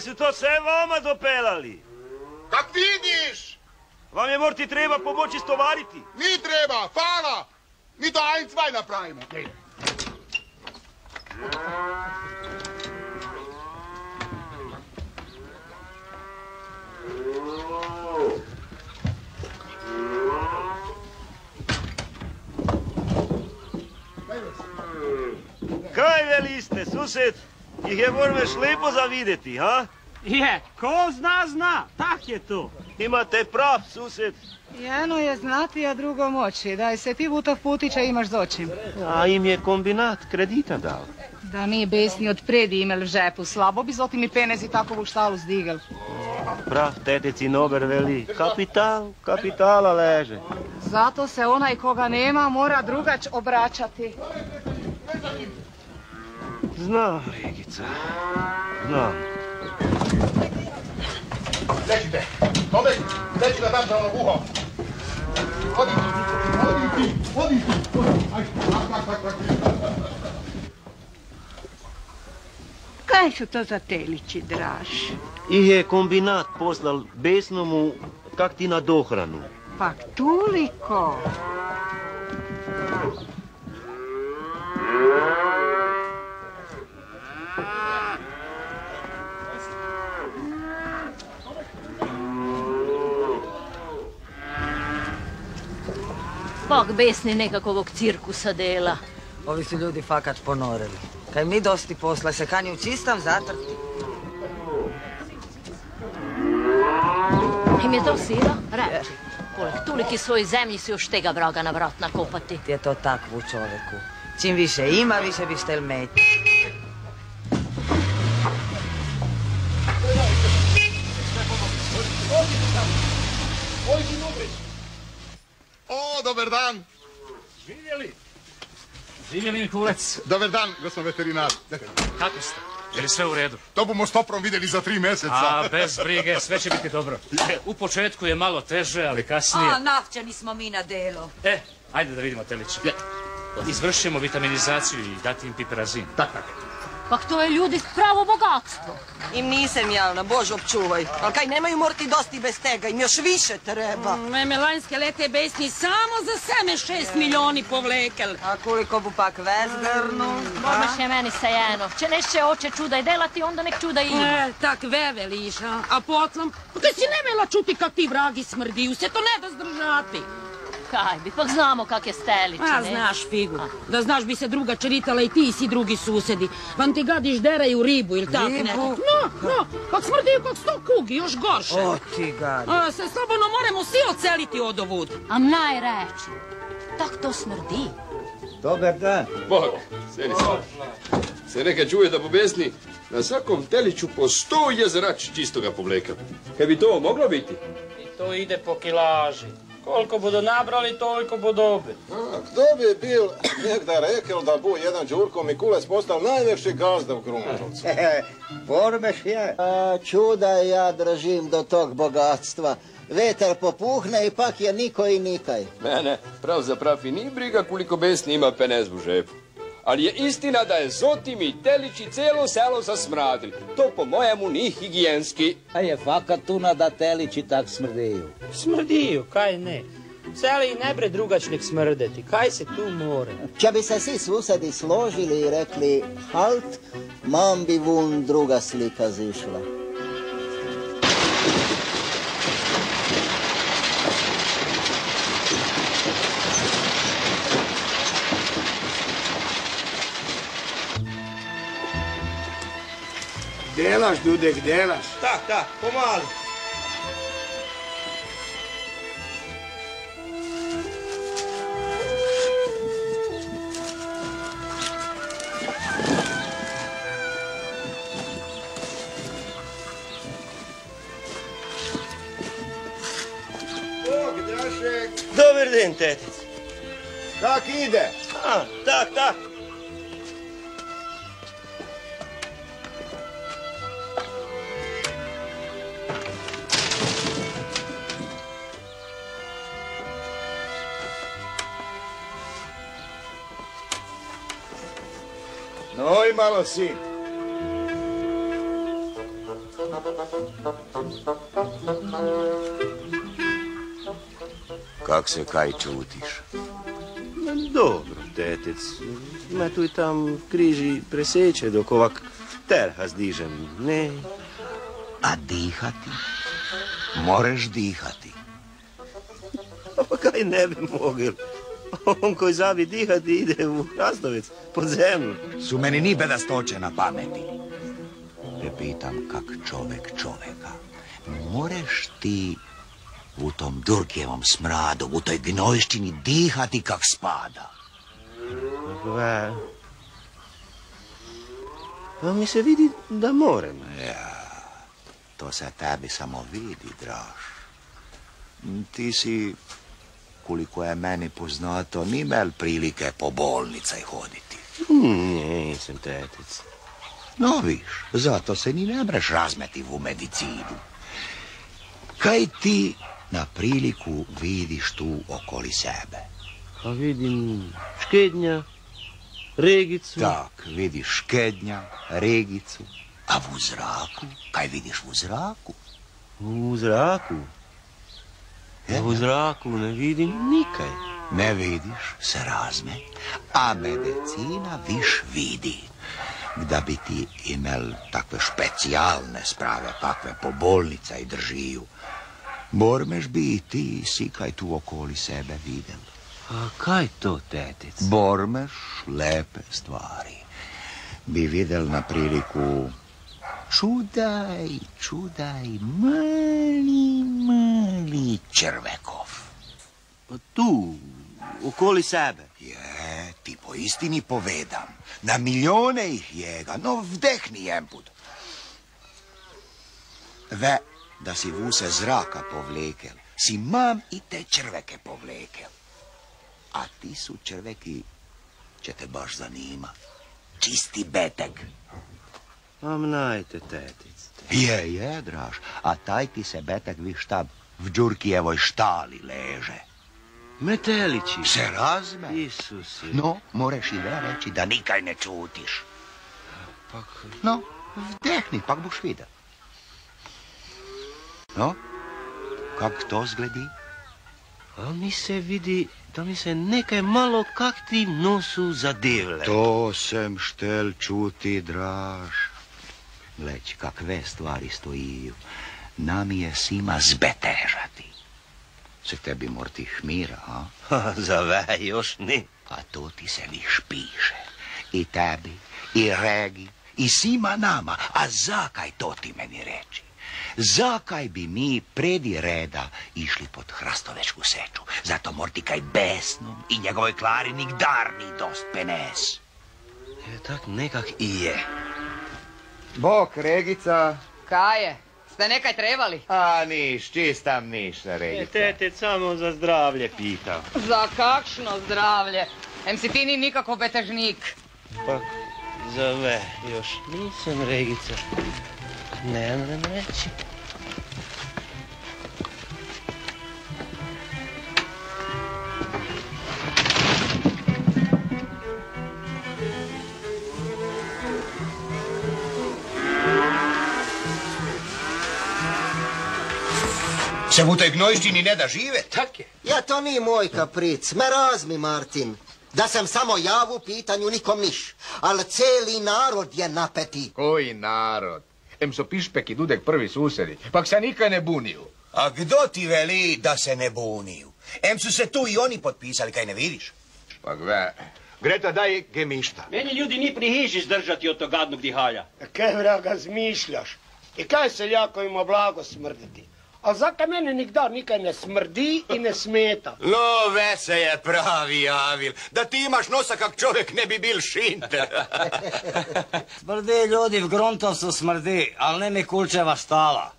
Kaj su to sve vama dopelali? Kak vidiš! Vam je morti treba pomoći stovariti. Mi treba, hvala! Mi to ein zwei napravimo. Kaj veliste, sused? Ih je mormeš lepo zavideti, ha? Je, ko zna, zna. Tak je to. Imate prav, sused. Jedno je znati, a drugo moći. Daj se ti vutov putića imaš z očim. A im je kombinat kredita dal. Da mi besni od predi imel v žepu, slabo bi z otimi penezi takovu štalu zdigel. Prav teteci Nober veli, kapital, kapitala leže. Zato se onaj koga nema mora drugač obraćati. Znam, Regica, znam. Lećite! Tome, leći da dam za ono uho! Odi, odi ti, odi ti! odi. Ajde, tak. Kaj su to za telići, draž? Ih je kombinat poslal besnomu kak ti na dohranu. Pak toliko. Bog besni nekakvog cirkusa dela. Ovi su ljudi fakat ponorili. Kaj mi dosti posla, se kani u čistam zatrti. Im je to sila? Reči. Poleg toliki svoj zemlji si još tega vraga na vrat nakopati. Ti je to takvu čoveku. Čim više ima, više bi štel meti. Mi kulec. Dobar dan, gospod veterinar. Kako ste? Je li sve u redu? To bomo stoprom vidjeli za tri mjeseca. A, bez brige, sve će biti dobro. E, U početku je malo teže, ali kasnije... A, navčani smo mi na delo. E, ajde da vidimo teliće. Izvršimo vitaminizaciju i dati im piperazin. Tak, tak. Pak to je ljudi pravo bogatstvo. Im nisam javna, Bože občuvaj. Ali kaj nemaju morti dosti bez tega, im još više treba. Meme lanjske lete besni samo za seme šest milioni povlekel. A koliko bu pak vezgrnu? Bomaš je meni sajeno. Če neće oče čudaj delati, onda nek čuda i. E, tak veveliš, a, a potom? Pa kaj si nemela čuti kak ti vragi smrdiju, se to ne da zdržati. Kaj bi, pak znamo kak je stelić, A, ne? znaš figu. Da znaš bi se druga čeritala i ti i si drugi susedi. Vam ti gadiš deraju ribu ili tako Ribu? nekak. No, no, kak smrdiju kak sto kugi, još gorše. O ti gadi. A, se slobodno moramo svi oceliti od ovud. A mnaj reči. Tak to smrdi. Dobar dan. Bog, sedi se. Se neka čuje da pobesni na svakom teliću po sto jezerač čistoga povleka. Kaj bi to moglo biti? I to ide po kilaži. Koliko budu nabrali, toliko budu dobili. Kdo bi bil nekda rekel, da bo jedan Đurko Mikulec postal najveći gazda u Krumlovcu? Formeš je. A, čuda ja držim do tog bogatstva. Vetar popuhne i pak je niko i nikaj. Mene, prav za prav i ni briga koliko besni ima penez u žepu. Ali je istina da je Zotim i Telić i celo selo zasmradili. To po mojemu ni higijenski. A je fakat tuna da telići tak smrdeju. Smrdiju, kaj ne. Seli i ne bre drugačnik smrdeti. Kaj se tu more? Če bi se svi susedi složili i rekli halt, mam bi vun druga slika zišla. Delaš, Dudek, delaš. Tak, tak, pomalo. Dobar den, tetic. Kak ide? A, tak, tak. No i malo sin. Kak se kaj čutiš? Dobro, tetec. Ma tu i tam križi preseče dok ovak terha zdižem. Ne. A dihati? Moreš dihati. Pa kaj ne bi mogel? On koji zabi dihati ide u Hrastovec, pod zemlju. Su meni ni bedastoće na pameti. Te pitam kak čovek čoveka. Moreš ti u tom Durkijevom smradu, u toj gnojšćini dihati kak spada. Va. A mi se vidi da morem. Ja, to se tebi samo vidi, draž. Ti si, koliko je meni poznato, ni imel prilike po bolnicaj hoditi. Hmm, nisam tetec. No, viš, zato se ni ne breš razmeti u medicinu. Kaj ti na priliku vidiš tu okoli sebe? A vidim škednja, regicu. Tak, vidiš škednja, regicu. A v zraku? Kaj vidiš v zraku? U zraku? Ja, u zraku ne vidim nikaj. Ne vidiš, se razme. A medicina viš vidi. Da bi ti imel takve špecijalne sprave, takve po bolnica i držiju. Mormeš bi i ti si kaj tu okoli sebe videl. A kaj to, tetec? Bormeš lepe stvari. Bi videl na priliku čudaj, čudaj, mali, mali črvekov. Pa tu, okoli sebe. Je, ti po istini povedam. Na milijone ih jega, no vdehni jen put. Ve, da si vuse zraka povlekel, si mam i te črveke povlekel. A ti su črveki, će te baš zanima. Čisti betek. Am najte, tetec. Je, je, draž, a taj ti se betek vi štab v Đurkijevoj štali leže. Metelići. Se razme. Isuse. No, moreš i ve reći da nikaj ne čutiš. Pak... No, vdehni, pak boš videl. No, kak to zgledi? A mi se vidi da mi se nekaj malo kak ti nosu zadevle. To sem štel čuti, draž. Gleć, kakve stvari stojiju. Nam je sima zbetežati. Se tebi morti hmira, a? Ha, za ve, još ne. A to ti se viš piše. I tebi, i regi, i svima nama. A zakaj to ti meni reči? Zakaj bi mi predi reda išli pod hrastovečku seču? Zato mortikaj besnom i njegovoj klari nikdar ni dost penes. Je, tak nekak i je. Bok, Regica. Kaj je? Ste nekaj trebali? A niš, čistam niš, Regica. Tetec samo za zdravlje pitao. Za kakšno zdravlje? Em si ti ni nikako betežnik. Pa, za ve, još nisam regica. Ne moram reći. Se u toj gnojštini ne da žive? Tak je. Ja to ni moj kapric. Me razmi, Martin. Da sam samo ja u pitanju, nikom niš. Ali celi narod je napeti. Koji narod? Em so pišpek i Dudek prvi susedi, pak se nikaj ne buniju. A kdo ti veli da se ne buniju? Em su se tu i oni potpisali, kaj ne vidiš? Pa gle, Greta, daj gemišta. Meni ljudi ni prihiži zdržati od tog gadnog dihalja. Kaj vraga zmišljaš? I kaj seljakovima blago smrditi? A zakaj mene nikdar nikaj ne smrdi i ne smeta? No, vese je pravi javil. Da ti imaš nosa kak čovjek ne bi bil šinter. Smrdi ljudi v Gruntovcu smrdi, ali ne mi kulčeva štala.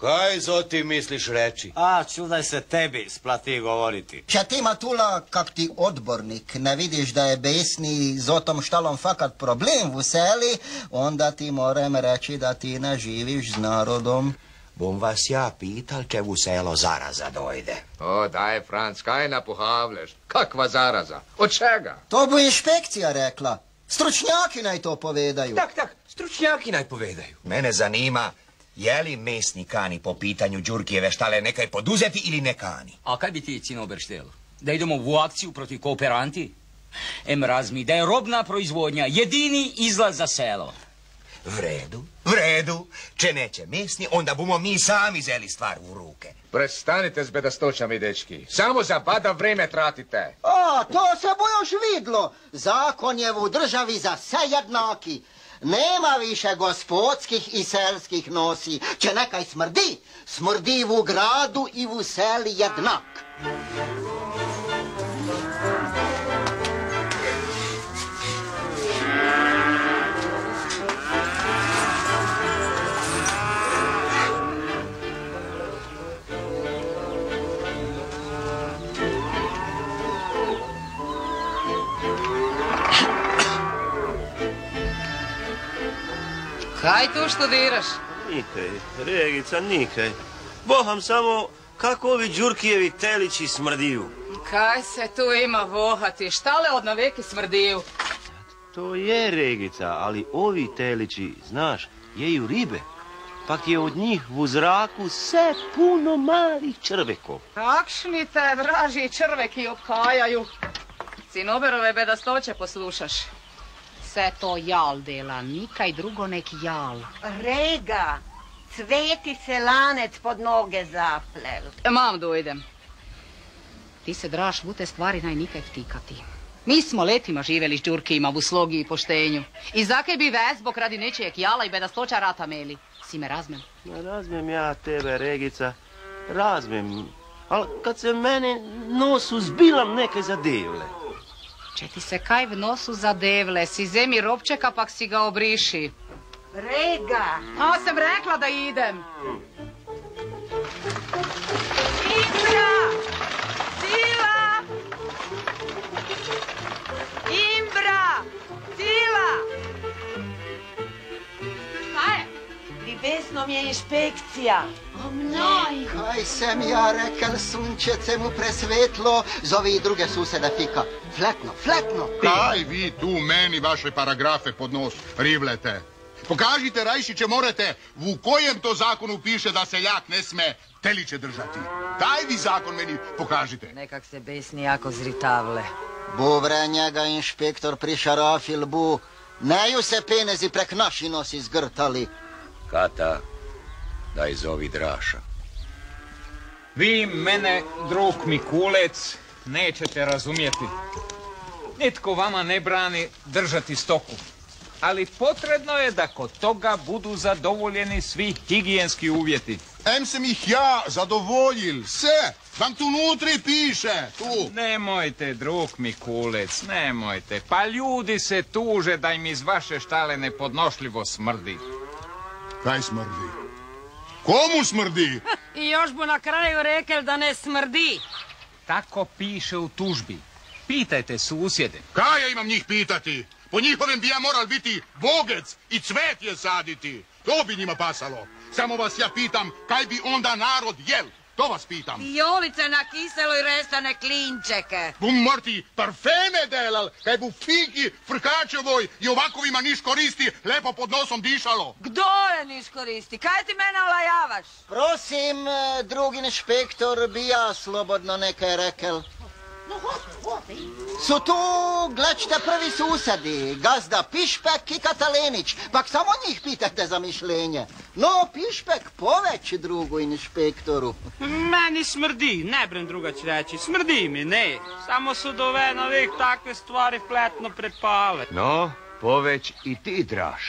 Kaj zo ti misliš reći? A, čudaj se tebi, splati govoriti. Če ti Matula, kak ti odbornik, ne vidiš da je besni z otom štalom fakat problem v seli, onda ti moram reći da ti ne živiš z narodom. Bom vas ja pital, če v selo zaraza dojde. O, daj, Franc, kaj napuhavljaš? Kakva zaraza? Od čega? To bo inšpekcija rekla. Stručnjaki naj to povedaju. Tak, tak, stručnjaki naj povedaju. Mene zanima, je li mesni kani po pitanju Đurkijeve štale nekaj poduzeti ili ne kani? A kaj bi ti, Cinober, štel? Da idemo v akciju proti kooperanti? Em razmi, da je robna proizvodnja jedini izlaz za selo. V redu, v redu. Če neće mesni, onda bomo mi sami zeli stvar u ruke. Prestanite s bedastoćami, dečki. Samo za bada vreme tratite. A, to se bo još vidlo. Zakon je u državi za sve jednaki. Nema više gospodskih i selskih nosi. Če nekaj smrdi, smrdi u gradu i u seli jednak. Kaj tu študiraš? Nikaj, Regica, nikaj. Boham samo kako ovi Đurkijevi telići smrdiju. Kaj se tu ima vohati? Štale od naveki smrdiju. To je Regica, ali ovi telići, znaš, jeju ribe. Pak je od njih u zraku sve puno malih črvekov. Kakšni te vraži črveki opkajaju. Cinoberove bedastoće poslušaš. Sve to jal dela, nikaj drugo nek jal. Rega, cveti se lanec pod noge zaplel. Mam dojdem. Ti se draž v te stvari naj nikaj vtikati. Mi smo letima živeli s Đurkijima v slogi i poštenju. I zakaj bi ves zbog radi nečijeg jala i bedastoća rata meli? Si me razmem? Ma razmijem ja tebe, Regica, razmijem. Ali kad se mene nosu zbilam neke zadevle. Če ti se kaj v nosu zadevle, si zemi robčeka pak si ga obriši. Rega! A sam rekla da idem. Pri besnom je inšpekcija. Mnoj! Kaj sem ja rekel, sunčece mu presvetlo, zovi i druge susede fika. Fletno, fletno! Kaj vi tu meni vaše paragrafe pod nos rivlete? Pokažite rajši, če morate, v kojem to zakonu piše da seljak ne sme teliće držati. Taj vi zakon meni pokažite. Nekak se besni jako zritavle. Buvre njega inšpektor prišarafil bu. Neju se penezi prek naši nosi zgrtali. Kata, daj zovi Draša. Vi mene, drug Mikulec, nećete razumjeti. Nitko vama ne brani držati stoku. Ali potrebno je da kod toga budu zadovoljeni svi higijenski uvjeti. Em sam ih ja zadovoljil, sve, vam tu nutri piše, tu. Nemojte, drug Mikulec, nemojte. Pa ljudi se tuže da im iz vaše štale nepodnošljivo smrdi. Kaj smrdi? Komu smrdi? I još bu na kraju rekel da ne smrdi. Tako piše u tužbi. Pitajte susjede. Kaj ja imam njih pitati? Po njihovem bi ja moral biti bogec i cvet je saditi. To bi njima pasalo. Samo vas ja pitam, kaj bi onda narod jel? To vas pitam. Jolice na kiseloj restane klinčeke. Bum morti parfeme delal, kaj bu figi frkačevoj i ovakovima niš koristi, lepo pod nosom dišalo. Kdo je niš koristi? Kaj ti mene olajavaš? Prosim, eh, drugi inšpektor, bi ja slobodno nekaj rekel. Su tu, glećte prvi susedi, gazda Pišpek i Katalenić, pak samo njih pitajte za mišljenje. No, Pišpek poveć drugu inšpektoru. Meni smrdi, ne brem druga će reći, smrdi mi, ne. Samo su do uvijek takve stvari fletno prepale. No, poveć i ti draž.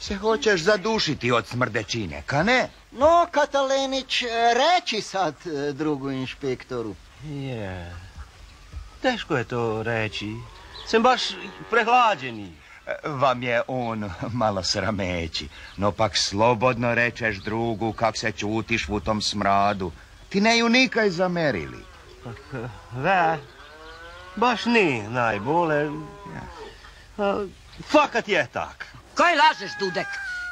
Se hoćeš zadušiti od smrdečine, ka ne? No, Katalenić, reći sad e, drugu inšpektoru. Je, teško je to reći. Sam baš prehlađeni. Vam je on malo srameći, no pak slobodno rečeš drugu kak se čutiš u tom smradu. Ti ne ju nikaj zamerili. Ve, baš ni najbole. A, Fakat je tak. Kaj lažeš, Dudek?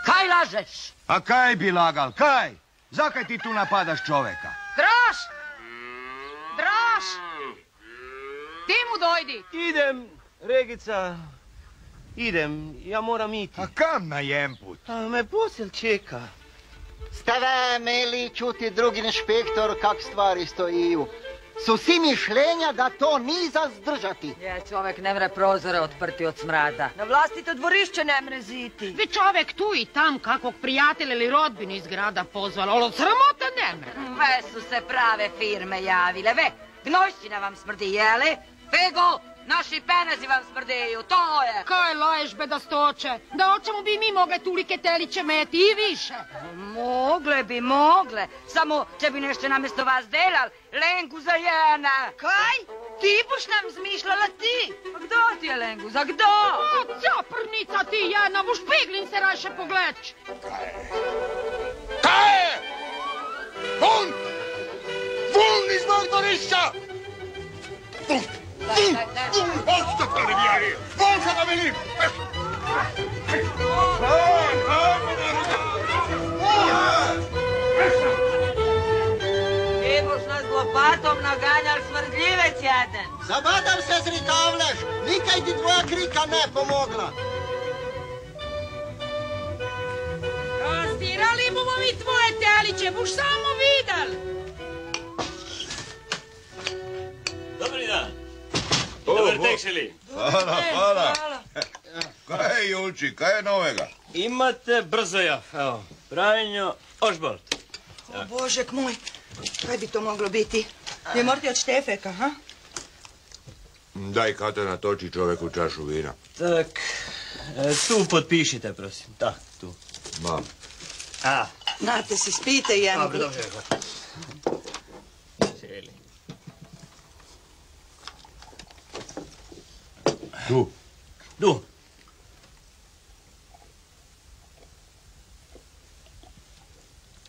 Kaj lažeš? A kaj bi lagal, kaj? Zakaj ti tu napadaš čoveka? Draž! Draž! Ti mu dojdi. Idem, Regica, idem, ja moram iti. A kam na jemput? A me posel čeka. Ste ve, meli, čuti drugi inšpektor, kak stvari stojiju. Su si mišljenja da to ni za zdržati. Je, čovjek ne mre prozore otprti od smrada. Na vlastito dvorišće ne mre ziti. Vi čovjek tu i tam kakvog prijatelja ili rodbinu iz grada pozvala, ali od sramota ne mre. Ve su se prave firme javile, ve, gnojšćina vam smrdi, jeli? Fego, naši penezi vam smrdeju, to je. Kaj laješ, bedastoće? Da očemu bi mi mogle tulike teliće meti i više. Mogle bi, mogle. Samo, če bi nešto namjesto vas delal, Lengu za jena. Kaj? Ti boš nam zmišljala ti? A kdo ti je Lengu, za kdo? O, caprnica ti jedna, u špiglin se rajše pogledać. Kaj je? Vun! Vun iz mog dvorišća! Vun! Vun! Vun! Ostavite li mi jari! Vun se da vidim! Ti boš nas lopatom naganjal smrdljivec jedan. Zabadam se zrikavleš, nikaj ti tvoja krika ne pomogla. Rastirali Dobar tek, Šeli. Hvala, hvala. Kaj je, Julči, kaj je novega? Imate brzo ja, evo, Branjo Ožbolt. O Božek moj, kaj bi to moglo biti? Je morti od Štefeka, ha? Daj Kata natoči čoveku čašu vina. Tak, e, tu potpišite, prosim. Da, tu. Mam. A, Znate si, spite jedno. dobro, dobro. Tu. Tu.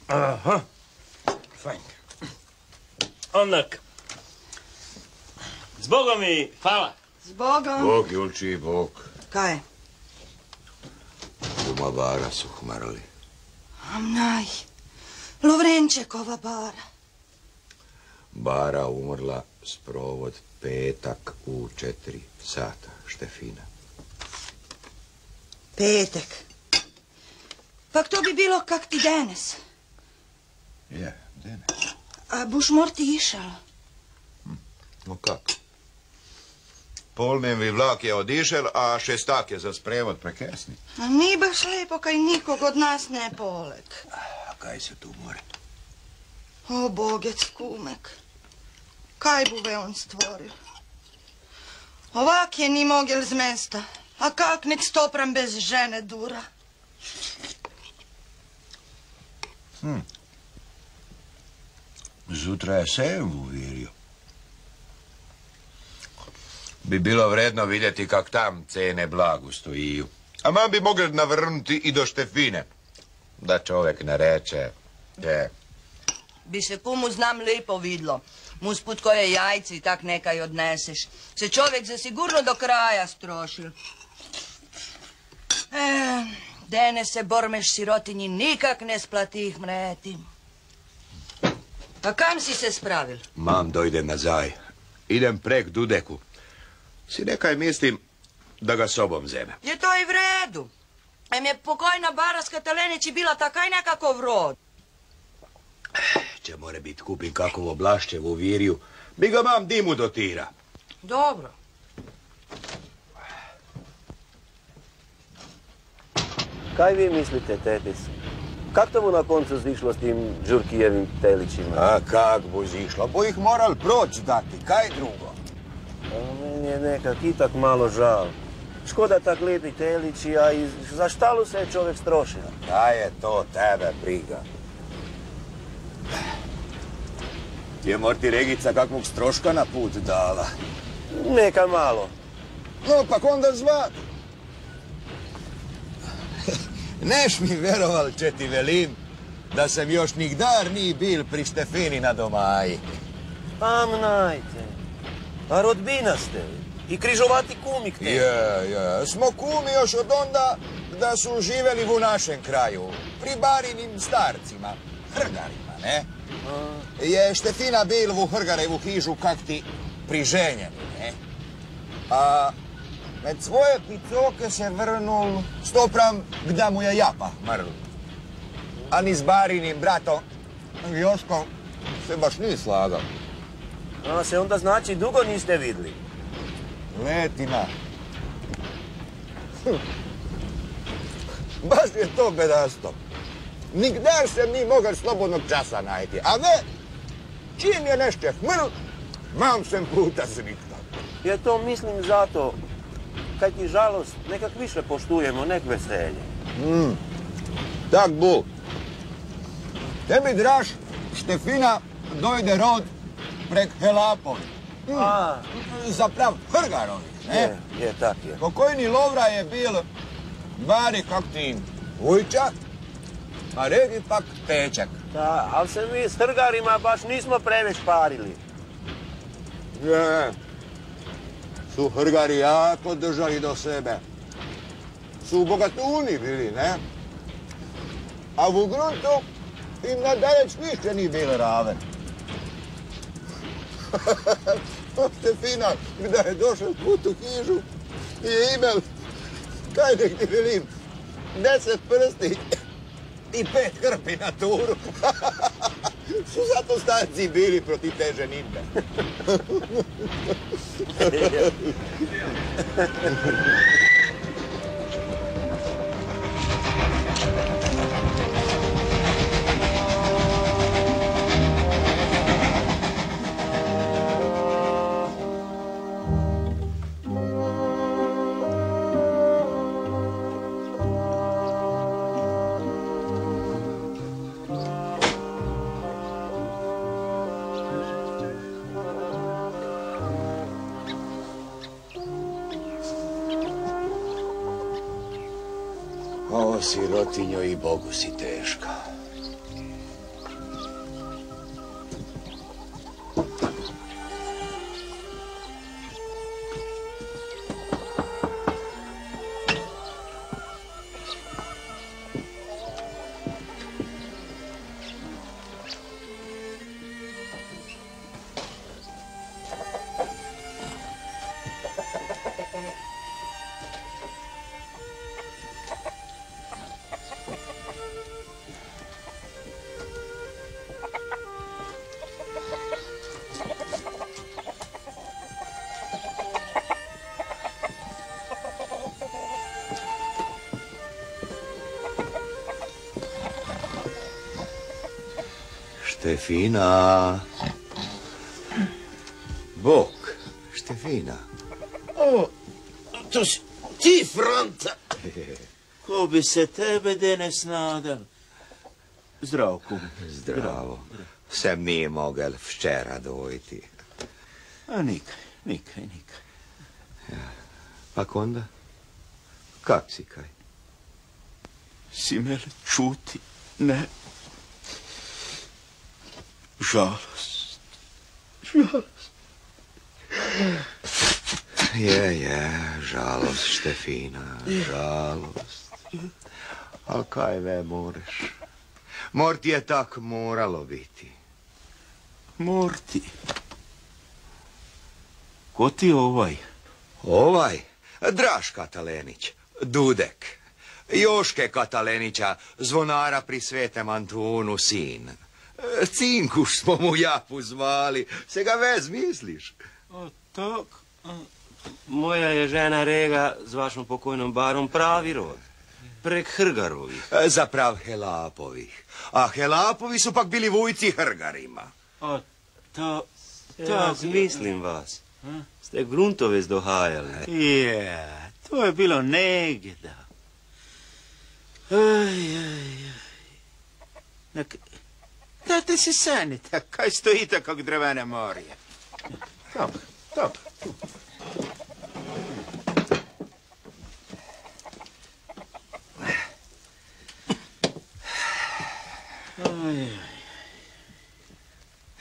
Aha. Fajn. Onak. Zbogom i hvala. Zbogom. Bog, Julči, Bog. Kaj? Kuma bara su hmarali. Amnaj. Lovrenčekova bara. Bara umrla sprovod petak u četiri sata, Štefina. Petek. Pak to bi bilo kak ti danes. Je, dene. A boš morti išal. No kak? Polnevi vlak je odišel, a šestak je za sprevod prekesni. A ni baš lepo, kaj nikog od nas ne poleg. A kaj se tu more? O, bogec kumek. Kaj bude on stvoril? Ovak je ni mogel z mesta. A kak nek stopram bez žene dura? Hm. Zutra je sejem. Bi bilo vredno vidjeti kak tam cene blagu stojiju. A man bi mogli navrnuti i do Štefine. Da čovjek ne reče, je, Bi se kumu znam lepo vidlo. Musput koje jajci tak nekaj odneseš. Se čovjek zasigurno do kraja strošil. E, dene se bormeš sirotinji nikak ne splati ih mreti. A kam si se spravil? mam dojde nazaj. Idem prek Dudeku. Si nekaj mislim da ga sobom zeme. Je to i v redu. Em je pokojna Baraska Talenić bila takaj nekako vrod. Če more bit kupim kakovo blašće u Virju, bi ga mam dimu dotira. Dobro. Kaj vi mislite, tetis? Kak to bo na koncu zišlo s tim Đurkijevim telićima? A kak bo zišlo? Bo ih moral proć dati, kaj drugo? A meni je nekak itak malo žal. Škoda tak lepi telići, a i za štalu se je čovjek strošio. Da je to tebe briga. Ti je Morti Regica kakvog stroška na put dala. Neka malo. No, pa onda zvat. Neš mi veroval, če ti velim, da sem još nigdar ni bil pri Štefini na domaji. Am najte. A rodbina ste. I križovati kumik te. Je, je. Smo kumi još od onda da su živeli u našem kraju. Pri barinim starcima. Hrgarima, ne? Je Štefina bil u Hrgarevu hižu kak ti priženjeni, ne? A med svoje picoke se vrnul stopram gda mu je japa mrl. A ni s barinim bratom Joškom se baš nije slagao. A se onda znači dugo niste vidli. Letina. Hm. Baš je to bedasto. Nigdar se mi mogel slobodnog časa najti, a ne, čim je nešto hmrl, mam sem puta zrikta. Ja to mislim zato, kaj ti žalost nekak više poštujemo, nek veselje. Mm. Tak bu. Tebi draž, Štefina, dojde rod prek Helapovi. Mm. A. Zaprav, Hrgarovi, ne? Je, je, tak je. Pokojni Lovra je bil vari kak ti ujčak, a Regi pak tečak. Da, ali se mi s Hrgarima baš nismo previš parili. Je. Su Hrgari jako držali do sebe. Su bogatuni bili, ne? A u gruntu im nadaleć ništa nije bilo raven. Stefina, gdje je došao put u hižu i je imel, kaj nek ti velim, deset prsti i pet hrpi na turu. Su zato starci bili protiv te sirotinjo i Bogu si teška. Štefina. Bok, Štefina. O, to si ti, Franta. Ko bi se tebe danes nadal? Zdrav, kum. Zdravo. Sem nije mogel včera dojti. A nikaj, nikaj, nikaj. Pa onda? Kak si kaj? Si me čuti? Ne. Žalost. Žalost. Je, je, žalost, Štefina, žalost. Al kaj ve moreš? Morti je tak moralo biti. Morti. Ko ti ovaj? Ovaj? Draž Katalenić, Dudek. Joške Katalenića, zvonara pri Svetem Antunu, sin. Cinkuš smo mu japu zvali, se ga vez misliš? A tak? Moja je žena Rega s vašom pokojnom barom pravi rod. Prek Hrgarovih. E, Zaprav Helapovih. A Helapovi su pak bili vujci Hrgarima. A to... Tak, mislim vas. Ste gruntove zdohajali. Je, to je bilo negda. Aj, aj, aj. Nek, Dajte si sani, tako, kaj stojite, kak drevene morje. Tam, tam.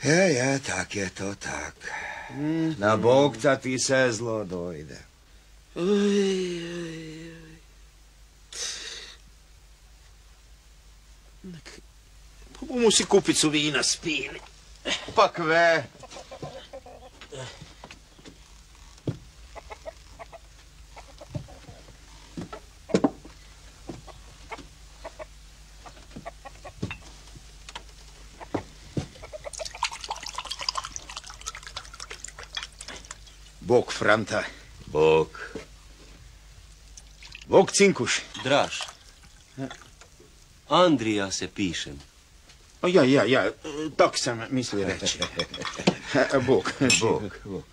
Ja, ja, tak je to tak. Na bogca ti se zlo dojde. Oj, oj, oj. Bomo si kupico vina spili. Pa kve? Bog Franta. Bog. Bog Cinkuš. Draž. Andrija se pišem. Ja, ja, ja, tak sam mislio reći. Bog, Bog, Bog.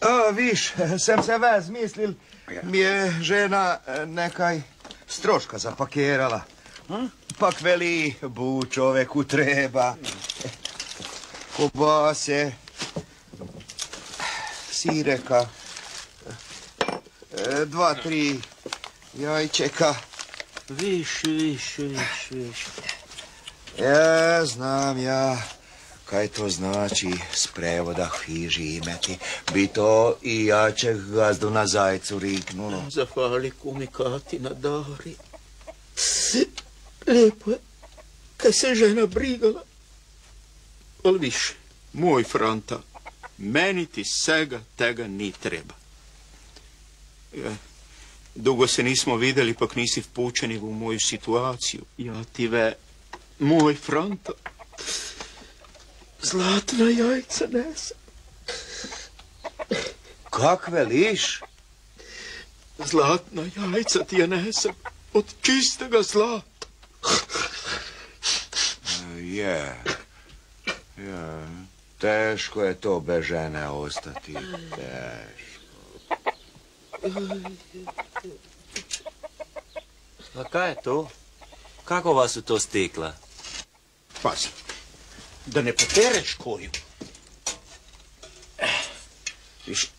A, viš, sem se vas mislil, mi je žena e, nekaj stroška zapakirala. Pak veli, bu čoveku treba. Kobase, sireka, e, dva, tri jajčeka. Viš, viš, viš, viš. Ja, znam ja, kaj to znači s prevoda hiži imeti. Bi to i jačeg gazdu na zajcu riknulo. Zahvali kumi Kati na dari. Lijepo je, kaj se žena brigala. Ali viš, moj Franta, meni ti svega tega ni treba. Ja, dugo se nismo vidjeli, pak nisi vpučeni u moju situaciju. Ja ti ve, moj Franta, zlatna jajca nese. Kak veliš? Zlatna jajca ti je nesem od čistega zlata. Je, je, teško je to bez žene ostati. Teško. A kaj je to? Kako vas su to stekla? Pazi, da ne potereš koju. Eh, Viš,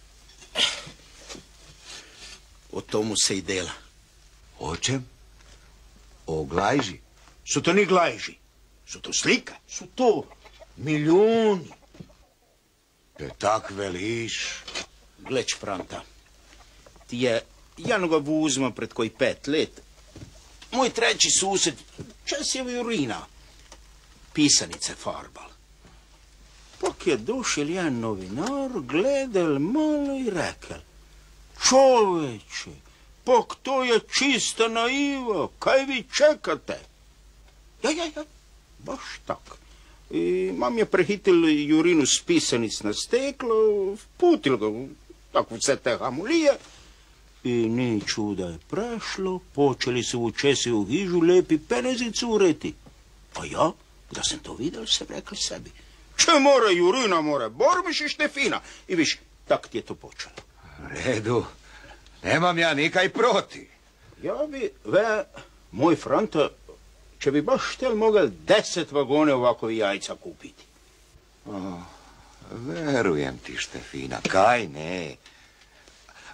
o tomu se i dela. O čem? O glajži? Su to ni glajži, su to slika, su to milijuni. Te tak veliš? Gleć, Franta, ti je Janoga vuzma pred koji pet let. Moj treći sused, čas je violina, pisanice farbal. Pak je došel jedan novinar, gledal malo i rekel, čoveče, pak to je čista naiva, kaj vi čekate? Ja, ja, ja, baš tak. I mam je prehitil Jurinu s pisanic na steklo, vputil ga tako vse te hamulije. I ni čuda je prešlo, počeli su u česi u hižu lepi penezi cureti. Pa ja, da sam to vidjel, sam rekao sebi. Če mora Jurina, mora Borbiš i Štefina. I viš, tak ti je to počelo. Redu, nemam ja nikaj proti. Ja bi, ve, moj Franta, če bi baš štel mogel deset vagone ovako jajca kupiti. Verujem ti, Štefina, kaj ne.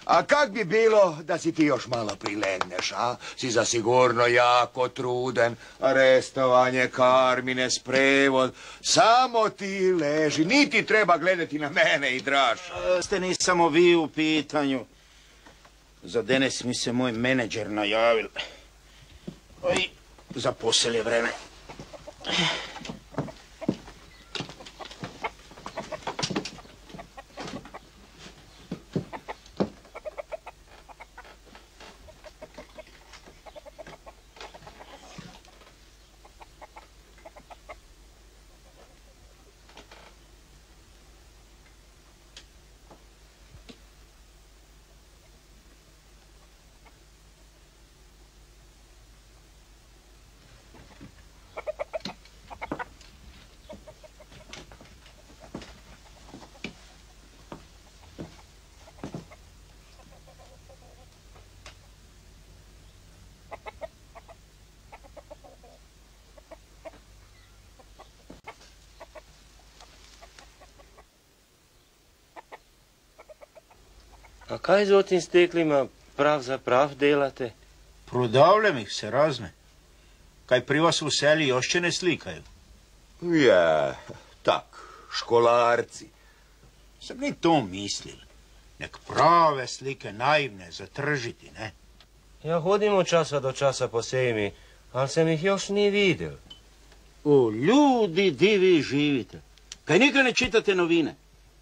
A kak bi bilo da si ti još malo prilegneš, a? Si zasigurno jako truden, arestovanje, karmine, sprevod. Samo ti leži, niti treba gledati na mene i draž. Ste ni samo vi u pitanju. Za danas mi se moj menadžer najavil. Oj, za poselje vreme. A kaj z otim steklima prav za prav delate? Prodavljam ih se razne. Kaj pri vas v seli još ne slikaju? Ja, tak, školarci. Sam ni to mislil. Nek prave slike naivne zatržiti, ne? Ja hodim od časa do časa po sejmi, ali sem ih još ni videl. O, ljudi divi živite. Kaj nikaj ne čitate novine?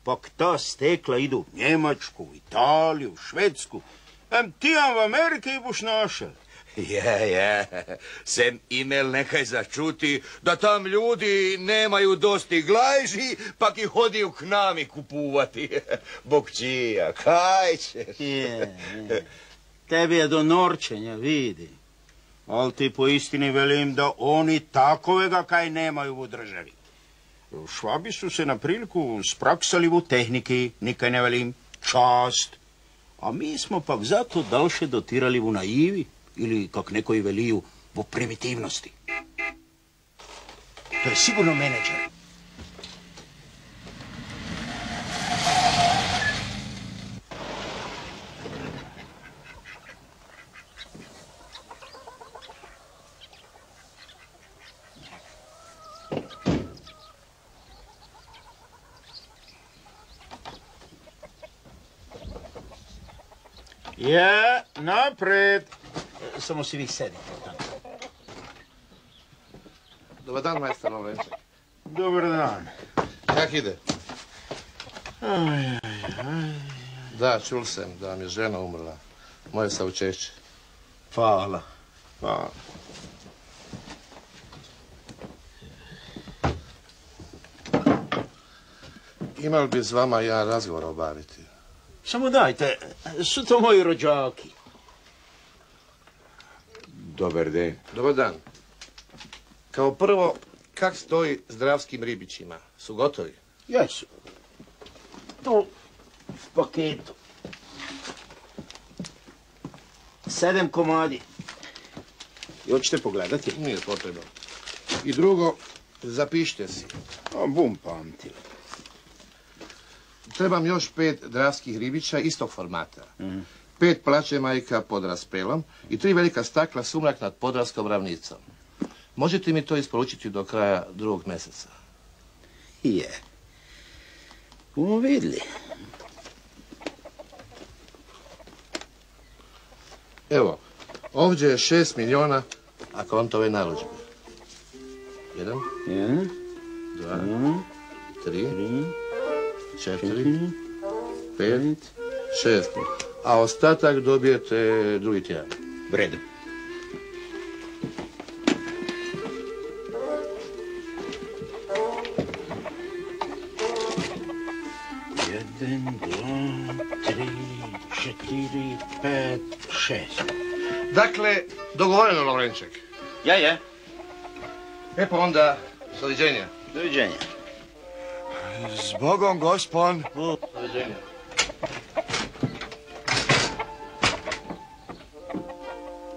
Pak ta stekla idu u Njemačku, Italiju, Švedsku. Em ti vam v Ameriki i boš našel. Je, je, sem imel nekaj začuti, da tam ljudi nemaju dosti glajži, pa ki hodiju k nami kupuvati. Bog čija, kaj će? Je, je. Tebi je do norčenja, vidi. Ali ti po istini velim da oni takovega kaj nemaju u državi. Švabi su se na priliku spraksali u tehniki, nikaj ne velim, čast. A mi smo pak zato dalše dotirali u naivi ili, kak neko i veliju, u primitivnosti. To je sigurno menadžer. Ja, napred. Samo si vi sedite. Dobar dan, majstor Lovrenček. Dobar dan. Jak ide? Aj, aj, aj. Da, čul sam da vam je žena umrla. Moje saučešće. Hvala. Hvala. Imali bi s vama jedan razgovor obaviti. Samo dajte, su to moji rođaki. Dobar den. Dobar dan. Kao prvo, kak stoji zdravskim ribićima? Su gotovi? Jesu. Tu, v paketu. Sedem komadi. I hoćete pogledati? Nije potrebno. I drugo, zapišite si. A, bum pamtil. Trebam još pet dravskih ribića istog formata. Pet plaće majka pod raspelom i tri velika stakla sumrak nad podravskom ravnicom. Možete mi to isporučiti do kraja drugog mjeseca? Je. Bomo vidjeli. Evo, ovdje je šest milijuna, a kontove narudžbe. Jedan, Jedan, dva, dva, tri, četiri, pet, šest. A ostatak dobijete drugi tjedan. U redu. Jedan, dva, tri, četiri, pet, šest. Dakle, dogovoreno, Lovrenček. Ja, ja. E pa onda, doviđenja. Doviđenja. Zbogom, gospon. Doviđenja.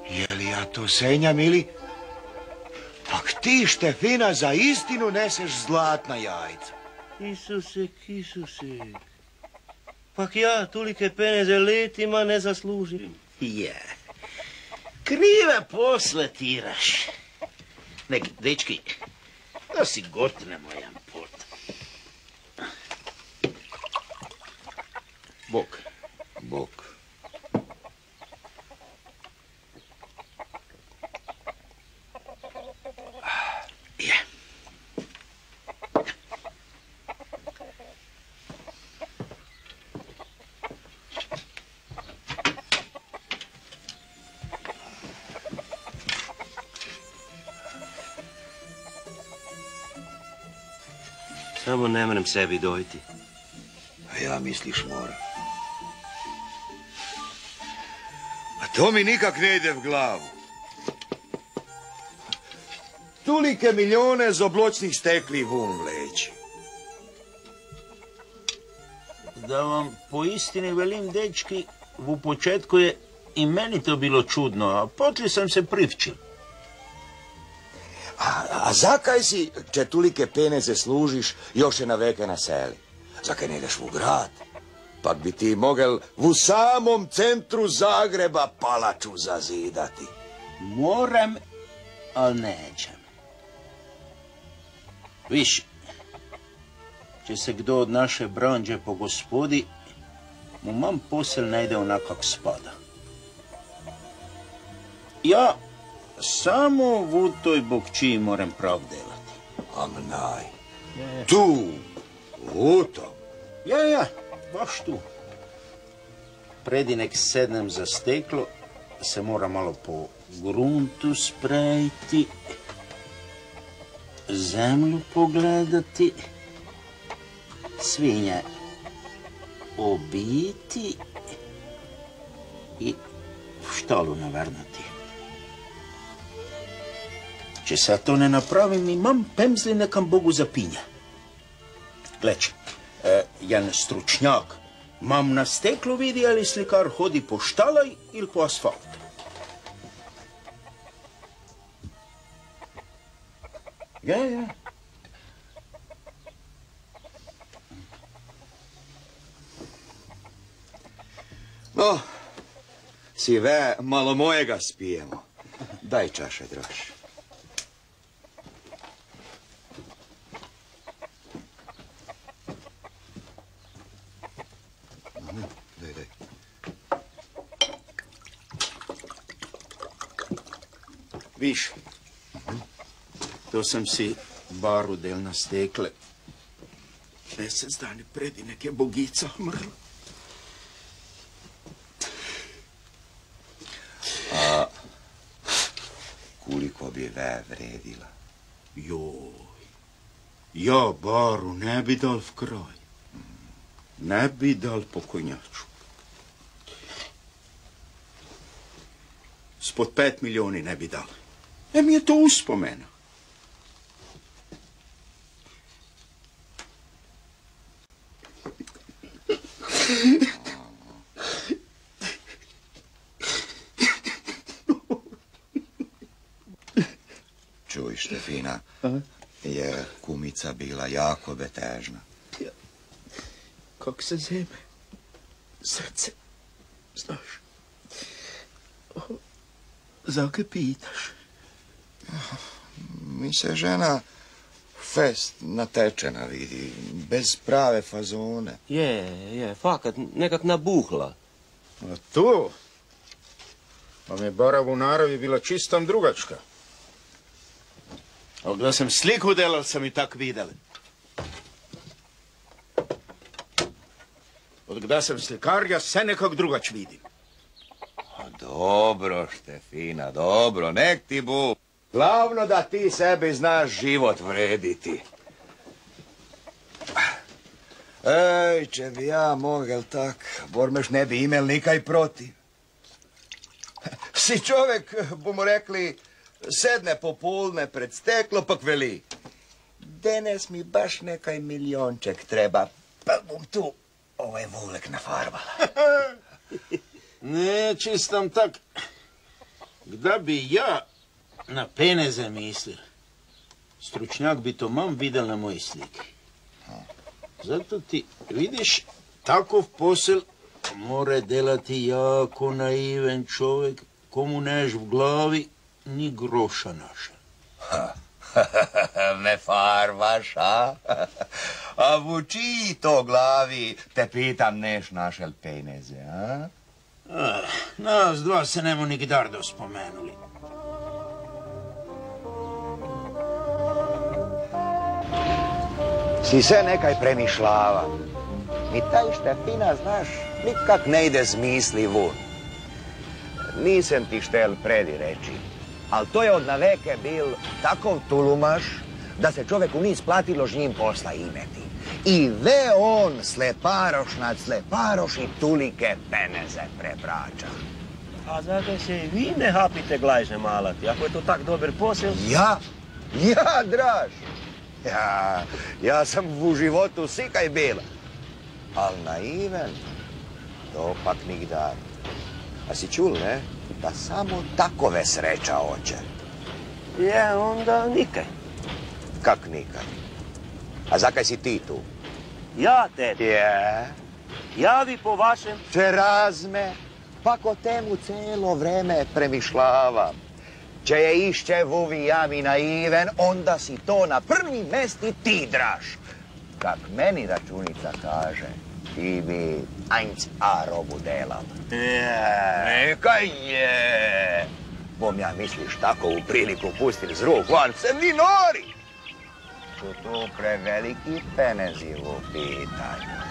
Je li ja to senja, mili? Pak ti, Štefina, za istinu neseš zlatna jajca. Isuse, Isuse. Pak ja tolike peneze letima ne zaslužim. Je. Krive posle tiraš. Nek, dečki, da si gotnemo jedan Bog. Bog. Je. Samo ne mrem sebi dojti. A ja misliš mora. To mi nikak ne ide v glavu. Tolike milijone z obločnih stekli vun vleči. Da vam po istini velim, dečki, v početku je i meni to bilo čudno, a potlije sam se privčil. A, a zakaj si, če tolike peneze služiš, još je na veke na seli? Zakaj ne ideš v grad? Pak bi ti mogel u samom centru Zagreba palaču zazidati. Moram, ali nećem. Viš, će se kdo od naše branđe po gospodi, mu mam posel ne ide onak kak spada. Ja samo u toj bokčiji moram prav delati. Amnaj. Tu, u tom. Ja, ja, baš tu. Predinek sednem za steklo, se mora malo po gruntu sprejti, zemlju pogledati, svinje obiti i v štalu navrnuti. Če se to ne napravim, imam pemzli nekam Bogu zapinja. Gleč, e, jen stručnjak, mam na steklu vidi, ali slikar hodi po štalaj ili po asfalt. Ja, ja. No, si ve, malo mojega spijemo. Daj čaše, draž. Viš, to sam si baru del na stekle. Mesec dani predi neke bogica mrla. A koliko bi ve vredila? Joj, ja baru ne bi dal v kraj. Ne bi dal pokojnjaču. Spod pet milijoni ne bi dal. E mi je to uspomena. Čuj, Štefina, je kumica bila jako betežna. Kak se zeme, srce, znaš. Zake pitaš? Mi se žena fest natečena vidi, bez prave fazone. Je, je, fakat, nekak nabuhla. A tu? Vam je barav u naravi bila čistam drugačka. Da sam sliku delal, sam i tak videl. Od gda sam slikar, ja se nekak drugač vidim. Dobro, Štefina, dobro, nek ti bu. Glavno da ti sebi znaš život vrediti. Ej, če bi ja mogel tak, Bormeš ne bi imel nikaj protiv. Si čovjek, bomo rekli, sedne popolne pred steklo, pa veli. Danes mi baš nekaj milijonček treba, pa bom tu ovaj volek nafarbala. Ne, čistam tak. Gda bi ja na peneze mislil, stručnjak bi to mam videl na moji sliki. Zato ti, vidiš, takov posel more delati jako naiven čovjek, komu neš v glavi ni groša naša. Me farbaš, a? A to glavi te pitam neš našel peneze, a? Ah, nas dva se nemo nikdar do Si se nekaj premišljava. Mi taj Štefina, znaš, nikak ne ide z misli vun. Nisem ti štel predi reči, ali to je od naveke bil takov tulumaš, da se čoveku ni isplatilo z njim posla imeti. I ve on sleparoš nad sleparoš i tulike peneze prebrača. A zato se i vi ne hapite glajže malati, ako je to tak dober posel. Ja? Ja, draž. Ja, ja sam u životu sikaj bil. Al naiven, to pak nigdar. A si čul, ne? Da samo takove sreća hoće. Je, onda nikaj. Kak nikaj? A zakaj si ti tu? Ja, tet. Je. Ja bi po vašem... Če razme, pa ko temu celo vreme premišljavam. Če je išče vuvi jami naiven, onda si to na prvi mesti ti draž. Kak meni računica kaže, ti bi eins a robu delal. Neka je. Bom ja misliš tako u priliku pustil z ruk van, sem vi nori. Su tu preveliki penezi u pitanju.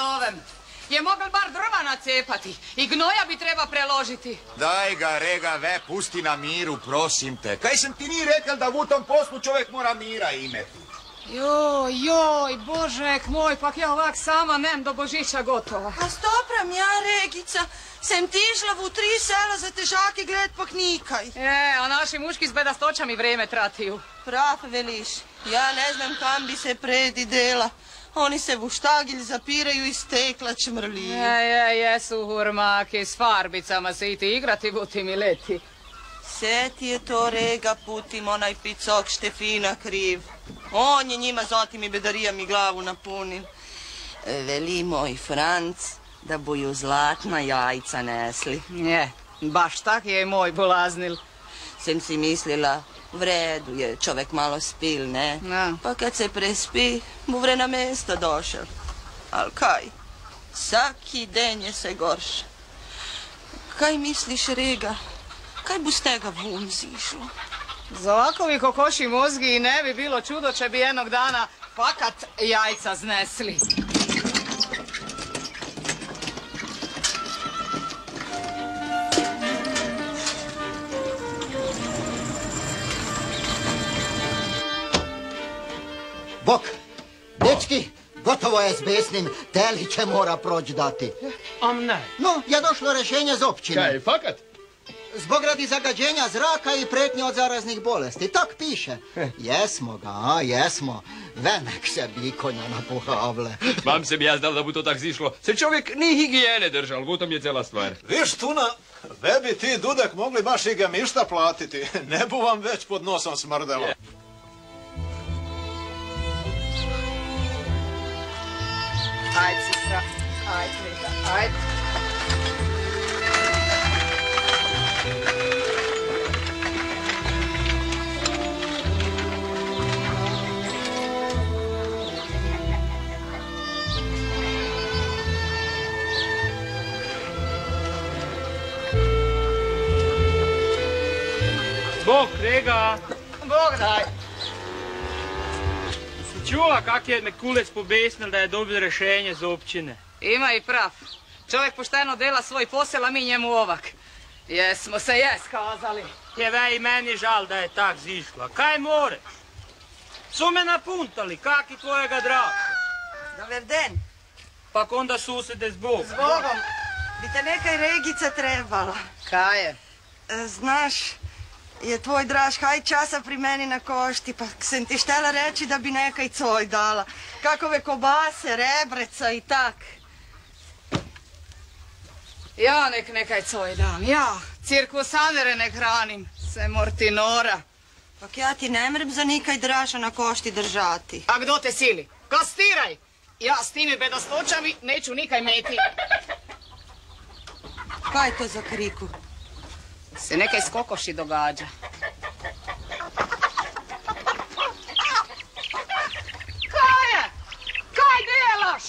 Zovem. Je mogel bar drva nacepati i gnoja bi treba preložiti. Daj ga, Rega, ve, pusti na miru, prosim te. Kaj sam ti ni rekel da u tom poslu čovjek mora mira imeti? Joj, joj, božek moj, pak ja ovak sama nem do Božića gotova. A stopram ja, Regica, sem ti išla v tri sela za težaki gled pak nikaj. E, a naši muški s bedastoćami vreme tratiju. Prav veliš, ja ne znam kam bi se predi dela. Oni se v štagilj zapiraju i stekla čmrli. E, je, jesu hurmaki, s farbicama se iti igrati buti mi leti. Sve ti je to rega putim onaj picok Štefina kriv. On je njima zotim i bedarijami glavu napunil. Veli moj Franc da boju zlatna jajca nesli. Je, baš tak je i moj bolaznil. Sem si mislila, v redu je, čovek malo spil, ne? Ja. Pa kad se prespi, mu vre na mesto došel. Al kaj? Vsaki den je se gorše. Kaj misliš, Rega? Kaj bo z tega vun zišlo? Za ovakovi kokoši mozgi ne bi bilo čudo če bi jednog dana fakat jajca znesli. Bok, dečki, gotovo je s besnim, Teliće mora proć dati. Am ne. No, je došlo rješenje z općine. Kaj, fakat? Zbog radi zagađenja zraka i pretnje od zaraznih bolesti. Tak piše. Jesmo ga, a, jesmo. Venek se bi konja napuhavle. Mam se bi ja znal da bu to tak zišlo. Se čovjek ni higijene držal, u tom je cela stvar. Viš, Tuna, ve bi ti Dudek mogli baš i gemišta platiti. Ne bu vam već pod nosom smrdelo. Ajde, sestra, ajde, Rita, ajde. Bog, Rega, Bog daj. Čula kak je me kulec pobesnil da je dobil rešenje za općine? Ima i prav. Čovjek pošteno dela svoj posel, a mi njemu ovak. Jesmo se jes kazali. Je ve i meni žal da je tak zišlo. Kaj moreš? Su me napuntali, kak i tvojega draša. Dobar den. Pak onda susede s Bogom. Zbogom. Bi te nekaj Regica trebala. Kaj je? E, Znaš, je tvoj draž haj časa pri meni na košti, pa sem ti štela reći da bi nekaj coj dala. Kakove kobase, rebreca i tak. Ja nek nekaj coj dam, ja. Cirkusanere nek hranim. Se mortinora. Pak ja ti ne mrem za nikaj draža na košti držati. A kdo te sili? Kastiraj! Ja s timi bedastoćami neću nikaj meti. Kaj je to za kriku? Se nekaj skokoši događa. Kaj je? Kaj delaš?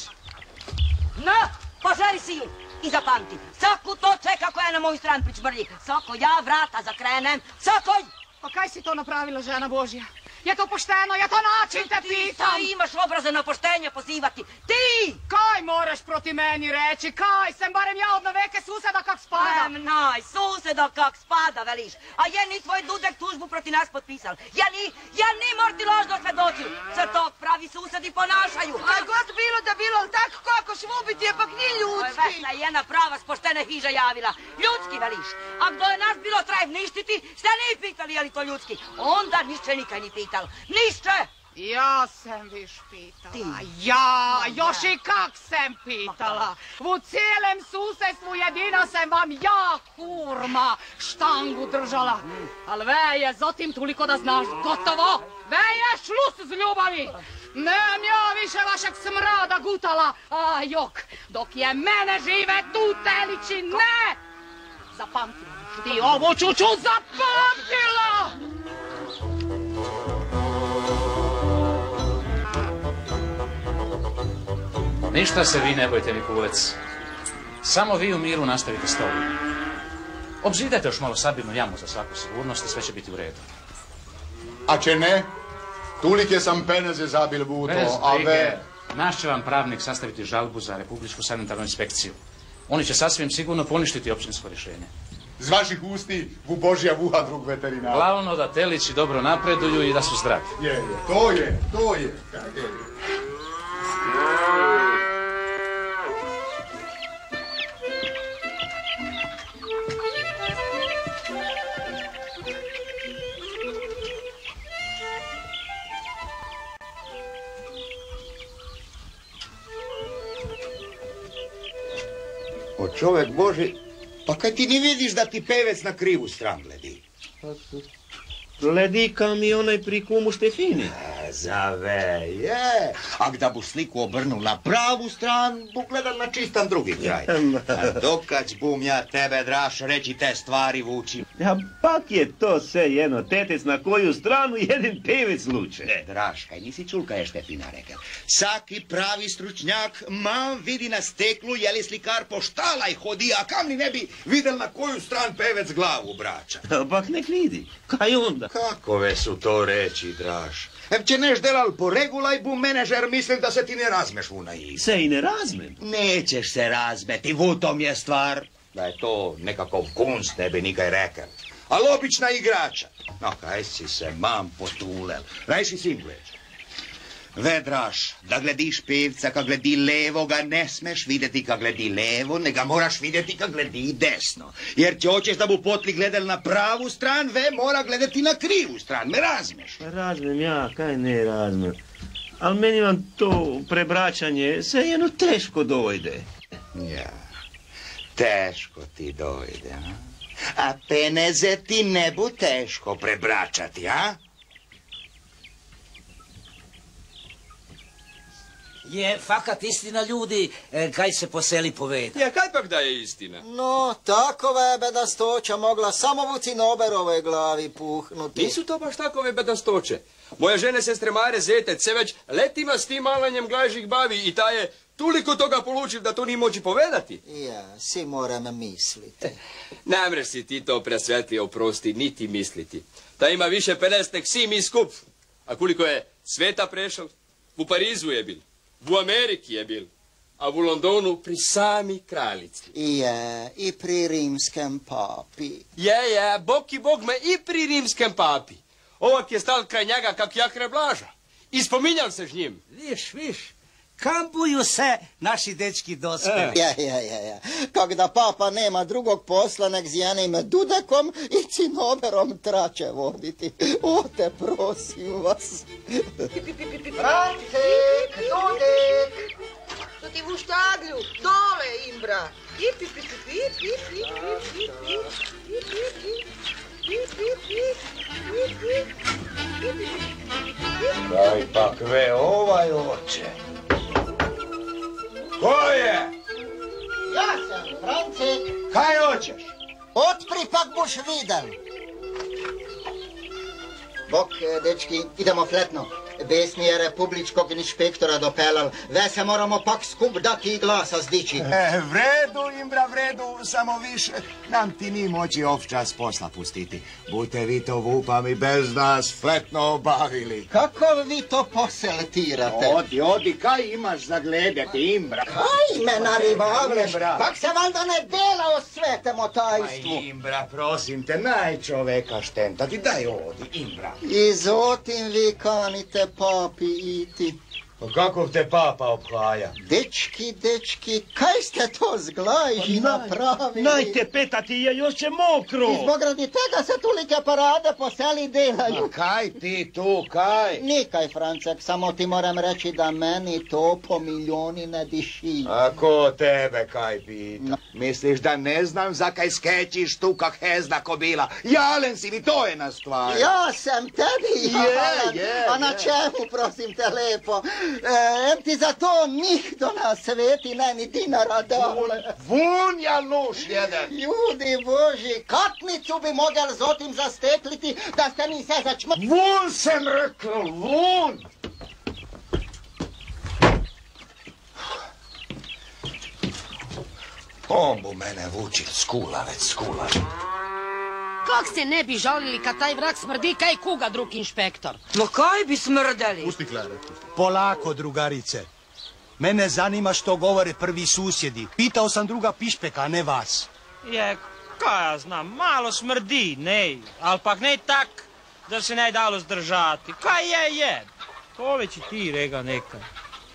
No, požari silu i zapamti. Svako to čeka koja na moju stranu pričmrlji. Svako ja vrata zakrenem. Svakoj! Pa kaj si to napravila, žena Božja? Je to pošteno, je to način te Ti pitam? šta imaš obraze na poštenje pozivati? Ti! Kaj moraš proti meni reći? Kaj? Sem barem ja od naveke suseda kak spada. Em, naj, suseda kak spada, veliš. A je ni tvoj dudek tužbu proti nas potpisal? Ja ni, ja ni morti lažno svedočil. Se to pravi susedi ponašaju. A god bilo da bilo, ali tako kako švubiti je pak nije ljudski. Vesna je jedna prava s poštene hiže javila. Ljudski, veliš. A kdo je nas bilo traj ništiti, ste ni pitali je li to ljudski. Onda nišće nikaj ni pital. Nišće! Ja sam viš pitala. Ja, još i kak sam pitala. U cijelem susjedstvu jedina sam vam ja, kurma, štangu držala. Al ve je zotim toliko da znaš, gotovo. Ve je šlus z ljubavi. Nemam ja više vašeg smrada gutala. A jok, dok je mene žive tu telići, ne! Zapamtila. Ti ovu čuču zapamtila! Ništa se vi ne bojte, Mikulec. Samo vi u miru nastavite s tobom. Obzidajte još malo sabirnu jamu za svaku sigurnost i sve će biti u redu. A če ne, tulike sam peneze zabil bu Bez to, a ve... Naš će vam pravnik sastaviti žalbu za Republičku sanitarnu inspekciju. Oni će sasvim sigurno poništiti općinsko rješenje. Z vaših usti vu Božja vuha drug veterinar. Glavno da telići dobro napreduju i da su zdravi. Je, je, to je, to je. O čovjek Boži, pa kad ti ni vidiš da ti pevec na krivu stran gledi. Gledi mi onaj pri kumu Štefini. Zave, je. A da bu sliku obrnul na pravu stran, bu na čistan drugi kraj. A dokad bum ja tebe, draš, reći te stvari vuči. Ja, pak je to sve jedno, tetec na koju stranu jedan pevec luče. E, Draškaj, nisi čul kaj je Štefina rekel. Saki pravi stručnjak mam vidi na steklu, je li slikar poštalaj hodi, a kam li ne bi videl na koju stran pevec glavu brača. Pak nek vidi, kaj onda? Kakove su to reči, draž? Em če neš delal po regulaj, bu menedžer mislil da se ti ne razmeš u ih. Se i ne razmem. Nećeš se razmeti, v tom je stvar. Da je to nekakav kunst, ne bi nikaj rekel. Ali obična igrača. No, kaj si se mam potulel. Rajši Simplič. Vedraš, da glediš pevca, ka gledi levo, ga ne smeš videti ka gledi levo, ne ga moraš videti ka gledi desno. Jer če hoćeš da bu potli gledal na pravu stran, ve mora gledati na krivu stran, me razmeš. Razmem ja, kaj ne razmem. Ali meni vam to prebraćanje se jedno teško dojde. Ja, teško ti dojde, a? A peneze ti ne bu teško prebračati, a? Je fakat istina ljudi, e, kaj se poseli poveda. Ja, kaj pak da je istina? No, takova je bedastoća mogla samo u Cinoberovoj glavi puhnuti. Nisu to baš takove bedastoće. Moja žena sestre Mare Zetec se već letima s tim malanjem glažih bavi i ta je toliko toga polučil da to ni moći povedati. Ja, si moram misliti. Namreš si ti to presvetli oprosti, niti misliti. Ta ima više penes nek si mi skup. A koliko je sveta prešao? U Parizu je bil, u Ameriki je bil, a u Londonu pri sami kraljici. Je, i pri rimskem papi. Je, je, bog i bog me i pri rimskem papi. Ovak je stal kraj njega kak jakre blaža. I spominjal se s njim. Viš, viš, kampuju se naši dečki dospeli. Ja, ja, ja, ja. Kak da papa nema drugog posla nek s jednim dudekom i cinoberom trače voditi. O te prosim vas. Francek, dudek, što ti u štaglju, dole imbra. Ip, ip, ip, ip, ip, ip, ip, ip, ip, ip, ip, ip, Daj pakve ovaj oče. Ko je? Ja sam, Francek. Kaj hoćeš? Otpri pak boš videl. Bok, dečki, idemo fletno. Bes mi je republičkog inšpektora dopelal. Ve se moramo pak skup dati i glasa zdići. E, vredu, Imbra, vredu, samo više. Nam ti ni moći ovča s posla pustiti. Bute vi to vupami bez nas fletno obavili. Kako vi to poseletirate? Odi, odi, kaj imaš za gledati, Imbra? Kaj me naribavleš? Imbra. Pak se valjda ne dela o svetem Aj, otajstvu. Imbra, prosim te, naj čoveka štentati, daj odi, Imbra. I zotim vi kanite papi iti. Kako te papa obhaja? Dečki, dečki, kaj ste to zglajži napravili? Najte petati je još je mokro. I zbog radi tega se tolike parade po seli delaju. A kaj ti tu, kaj? Nikaj, Francek, samo ti moram reći da meni to po milijoni ne diši. A ko tebe kaj pita? Misliš da ne znam za kaj skečiš tu kak hezda kobila? Jalen si mi, to je na stvar. Ja sam tebi Je, jalan. je, A na je. čemu, prosim te lepo? E, em ti za to nikdo na sveti ne ni dinara dole. Vun, jaluš jedan. Ljudi boži, katnicu bi mogel zotim zastekliti da ste mi se začmo... Vun sem rekao, vun! On bu mene vučil, skulavec, skulav. Kak se ne bi žalili kad taj vrak smrdi kaj kuga drug inšpektor? No kaj bi smrdeli? Pusti, Klare. Polako, drugarice. Mene zanima što govore prvi susjedi. Pitao sam druga pišpeka, a ne vas. Je, kaj ja znam, malo smrdi, ne, ali pak ne tak da se ne dalo zdržati. Kaj je, je. To već i ti rega neka.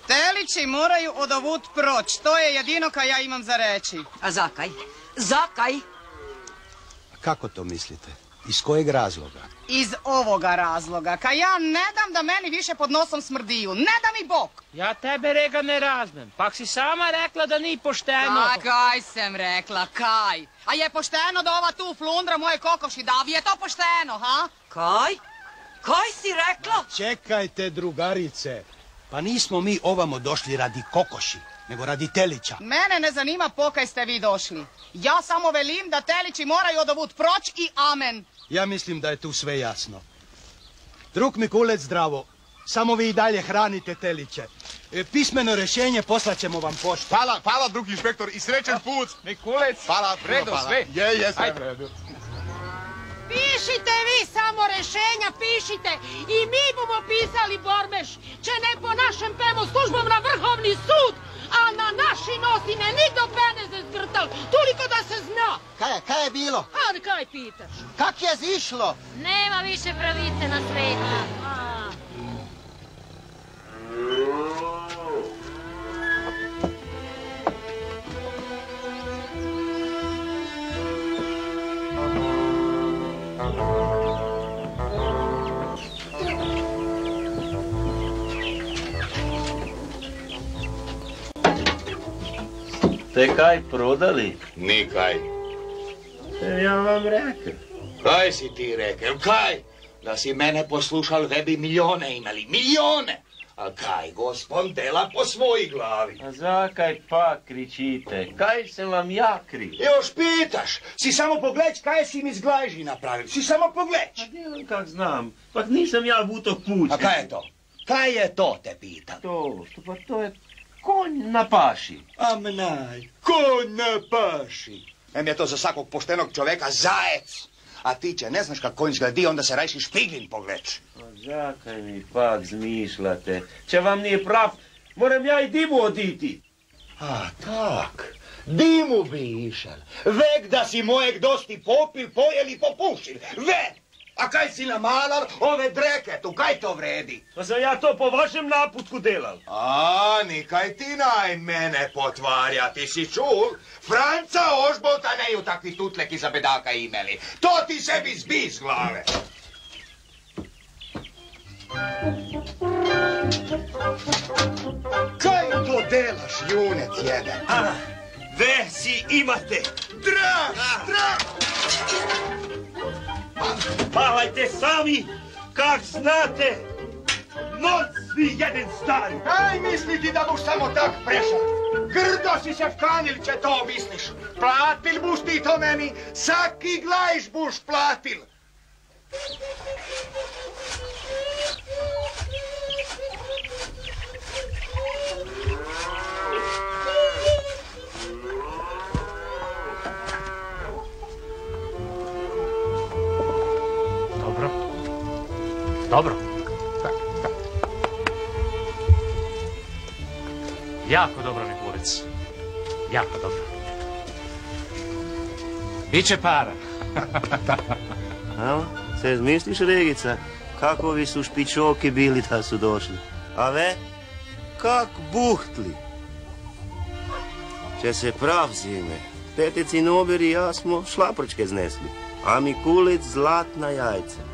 Telići moraju odovut proć, to je jedino kaj ja imam za reći. A zakaj? Zakaj? Kako to mislite? Iz kojeg razloga? Iz ovoga razloga, kaj ja ne dam da meni više pod nosom smrdiju, ne da mi bok. Ja tebe rega ne razmem, pak si sama rekla da ni pošteno. A kaj sam rekla, kaj? A je pošteno da ova tu flundra moje kokoši davi, je to pošteno, ha? Kaj? Kaj si rekla? Čekajte, drugarice. Pa nismo mi ovamo došli radi kokoši, nego radi telića. Mene ne zanima pokaj ste vi došli. Ja samo velim da telići moraju odovut proć i amen. Ja mislim da je tu sve jasno. Drug Mikulec zdravo. Samo vi i dalje hranite teliće. E, Pismeno rješenje poslaćemo vam poštu. Hvala, hvala, drugi inšpektor, i srećan put. Mikulec, Hvala, sve. Je, je, sve redu. Pišite vi samo rešenja, pišite. I mi bomo pisali Bormeš. Če ne po našem pemo službom na vrhovni sud, a na naši nosi ne ni do peneze zgrtal. Toliko da se zna. Kaj, kaj je bilo? A kaj pitaš? Kak je zišlo? Nema više pravice na svetu. Te kaj prodali? Nikaj. E, Ja vam rekao. Kaj si ti rekel, kaj? Da si mene poslušal, ve bi milijone imali, milijone! A kaj, gospod dela po svoji glavi. A zakaj pa kričite? Kaj sem vam ja kriv? Još pitaš, si samo pogled kaj si mi z glajži napravil, si samo pogled. A delam kak znam, pa nisam ja vuto kuć. A kaj je to? Kaj je to, te pitam? To, to pa to je konj na paši. Amnaj, konj na paši. Em je to za svakog poštenog čoveka zajec. A ti će, ne znaš kako konj zgledi, onda se rajši špiglin pogleč. A zakaj mi pak zmišljate? Če vam nije prav, moram ja i dimu oditi. A tak, dimu bi išel. Vek da si mojeg dosti popil, pojel i popušil. Vek! A kaj si namalar ove dreke tu, kaj to vredi? Pa sam ja to po vašem naputku delal. A, nikaj ti naj mene potvarja, ti si čul? Franca Ožbolta neju takvi tutleki za bedaka imeli. To ti sebi zbi z glave. Kaj to delaš, junec jedan? A, ve si imate. Draž, draž! Palajte sami, kak znate. Noć svi jedan stari. Kaj misliti da buš samo tak prešao? Grdo si se vkanil, če to misliš. Platil buš ti to meni, saki glajš buš platil. Dobro. Jako dobro, Mikulec. Jako dobro. Biće para. A, se misliš, Regica, kakovi su špičoki bili da su došli? A ve, kak buhtli. Če se prav zime, peteci Nober i ja smo šlaprčke znesli, a Mikulec zlatna jajca.